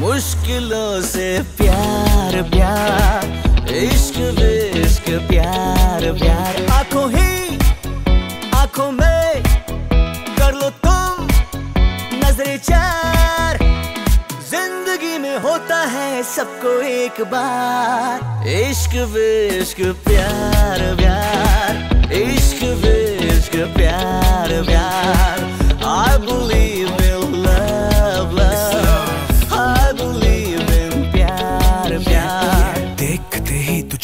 मुश्किलों से प्यार प्यार इश्क विश्क प्यार प्यार। आँखों ही आँखों में नजरे चार ज़िंदगी में होता है सबको एक बार। इश्क विश्क प्यार प्यार